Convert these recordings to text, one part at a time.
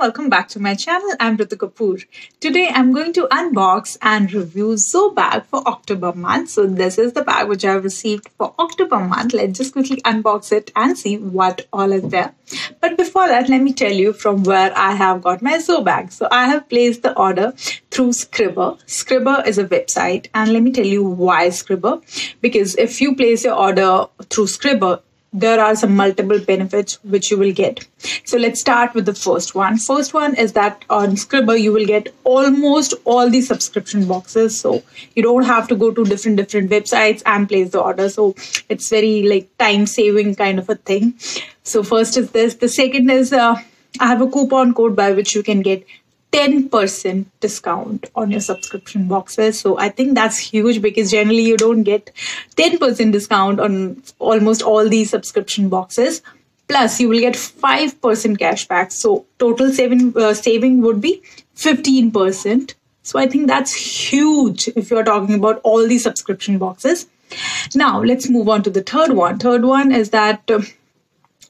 welcome back to my channel. I'm Ritu Kapoor. Today I'm going to unbox and review Zo bag for October month. So this is the bag which I've received for October month. Let's just quickly unbox it and see what all is there. But before that, let me tell you from where I have got my Zo bag. So I have placed the order through Scriberr. Scriberr is a website and let me tell you why Scriberr. Because if you place your order through Scriberr, there are some multiple benefits which you will get. So let's start with the first one. First one is that on Scriberr you will get almost all the subscription boxes. So you don't have to go to different different websites and place the order. So it's very like time saving kind of a thing. So first is this. The second is uh, I have a coupon code by which you can get 10% discount on your subscription boxes. So I think that's huge because generally you don't get 10% discount on almost all these subscription boxes. Plus, you will get 5% cash back. So total saving, uh, saving would be 15%. So I think that's huge if you're talking about all these subscription boxes. Now, let's move on to the third one. Third one is that. Uh,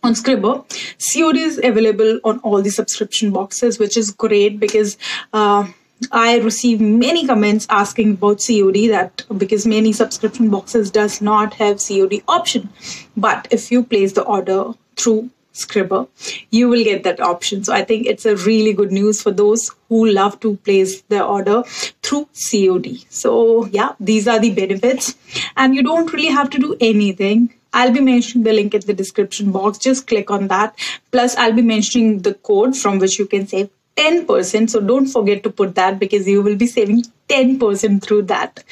on Scriberr. COD is available on all the subscription boxes, which is great because uh, I receive many comments asking about COD that because many subscription boxes does not have COD option. But if you place the order through Scriberr, you will get that option. So I think it's a really good news for those who love to place their order through COD. So yeah, these are the benefits. And you don't really have to do anything I'll be mentioning the link in the description box. Just click on that. Plus, I'll be mentioning the code from which you can save 10%. So don't forget to put that because you will be saving 10% through that.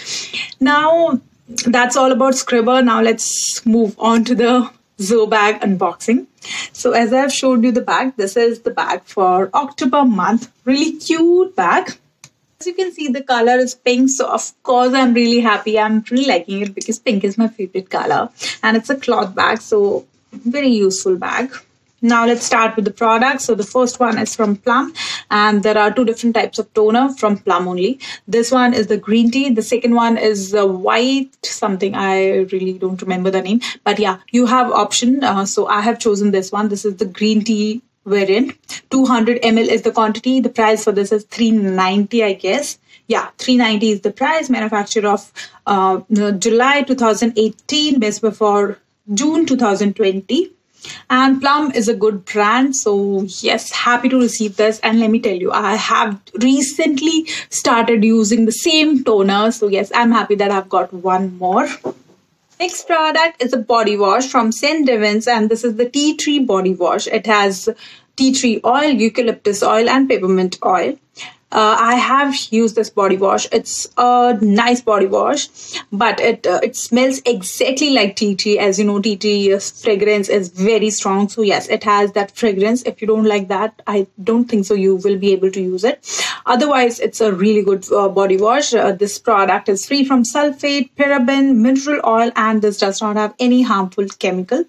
Now, that's all about Scriberr. Now let's move on to the Zo bag unboxing. So as I've showed you the bag, this is the bag for October month. Really cute bag. As you can see, the color is pink. So of course, I'm really happy. I'm really liking it because pink is my favorite color. And it's a cloth bag. So very useful bag. Now let's start with the products. So the first one is from Plum and there are two different types of toner from Plum only. This one is the green tea. The second one is the white something. I really don't remember the name, but yeah, you have option. Uh, so I have chosen this one. This is the green tea variant 200 ml is the quantity. The price for this is 390 i guess. Yeah 390 is the price manufactured of uh, july 2018 best before june 2020 and plum is a good brand so yes happy to receive this. And let me tell you i have recently started using the same toner so yes i'm happy that i've got one more Next product is a body wash from St. D'vence and this is the tea tree body wash. It has tea tree oil, eucalyptus oil and peppermint oil uh, I have used this body wash. It's a nice body wash, but it uh, it smells exactly like tree. As you know, tree fragrance is very strong. So yes, it has that fragrance. If you don't like that, I don't think so. You will be able to use it. Otherwise, it's a really good uh, body wash. Uh, this product is free from sulfate, paraben, mineral oil, and this does not have any harmful chemical.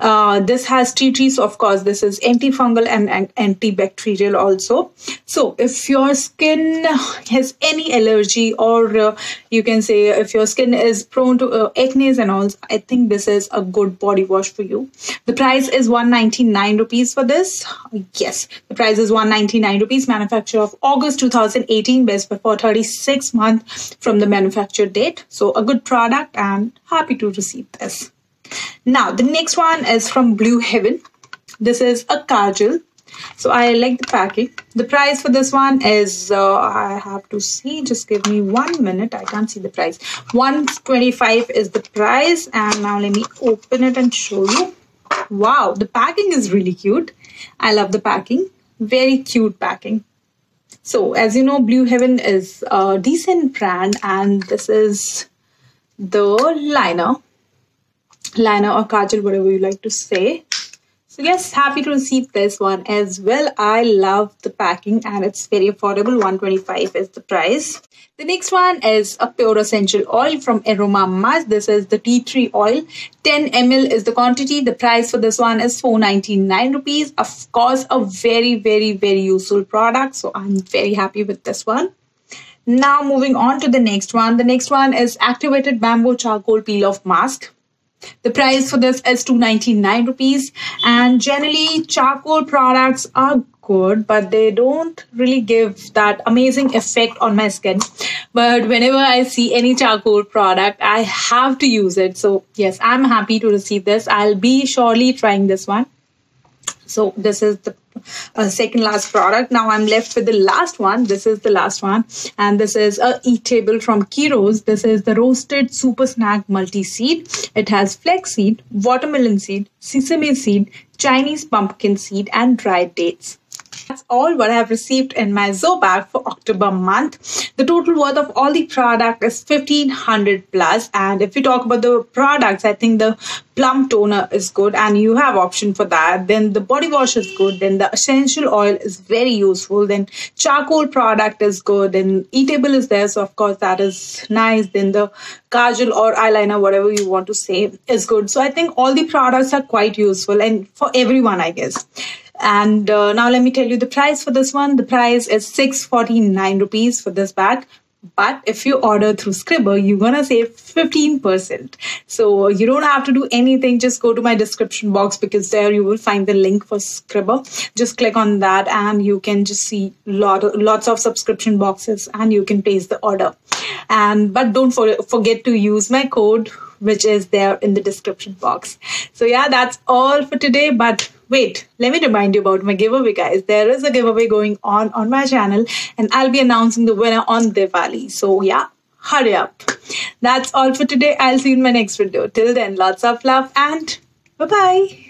Uh, this has tea trees, of course. This is antifungal and, and antibacterial also. So if your skin has any allergy, or uh, you can say if your skin is prone to uh, acne and all, I think this is a good body wash for you. The price is 199 rupees for this. Yes, the price is 199 rupees. Manufacture of August 2018, best before 36 months from the manufacture date. So a good product and happy to receive this. Now, the next one is from Blue Heaven. This is a kajal. So I like the packing. The price for this one is, uh, I have to see, just give me one minute. I can't see the price. 125 is the price. And now let me open it and show you. Wow, the packing is really cute. I love the packing. Very cute packing. So as you know, Blue Heaven is a decent brand and this is the liner liner or kajal, whatever you like to say. So yes, happy to receive this one as well. I love the packing and it's very affordable. 125 is the price. The next one is a pure essential oil from Aroma Musk. This is the tea tree oil. 10 ml is the quantity. The price for this one is 499 rupees. Of course, a very, very, very useful product. So I'm very happy with this one. Now moving on to the next one. The next one is activated bamboo charcoal peel off mask. The price for this is 299 rupees and generally charcoal products are good, but they don't really give that amazing effect on my skin. But whenever I see any charcoal product, I have to use it. So, yes, I'm happy to receive this. I'll be surely trying this one. So, this is the uh, second last product. Now I'm left with the last one. This is the last one. And this is a Eatable from Keeros. This is the roasted super snack multi-seed. It has flax seed, watermelon seed, sesame seed, Chinese pumpkin seed, and dried dates. That's all what I have received in my Zo bag for October month. The total worth of all the product is 1500 plus. And if you talk about the products, I think the plum toner is good and you have option for that. Then the body wash is good. Then the essential oil is very useful. Then charcoal product is good. And eatable is there. So of course that is nice. Then the kajal or eyeliner, whatever you want to say is good. So I think all the products are quite useful and for everyone, I guess. And uh, now let me tell you the price for this one. The price is 649 rupees for this bag. But if you order through Scriberr, you're gonna save 15%. So you don't have to do anything. Just go to my description box because there you will find the link for Scriberr. Just click on that and you can just see lot lots of subscription boxes and you can place the order. And but don't for, forget to use my code which is there in the description box. So yeah, that's all for today. But wait, let me remind you about my giveaway, guys. There is a giveaway going on on my channel, and I'll be announcing the winner on Diwali. So yeah, hurry up. That's all for today. I'll see you in my next video. Till then, lots of love and bye bye.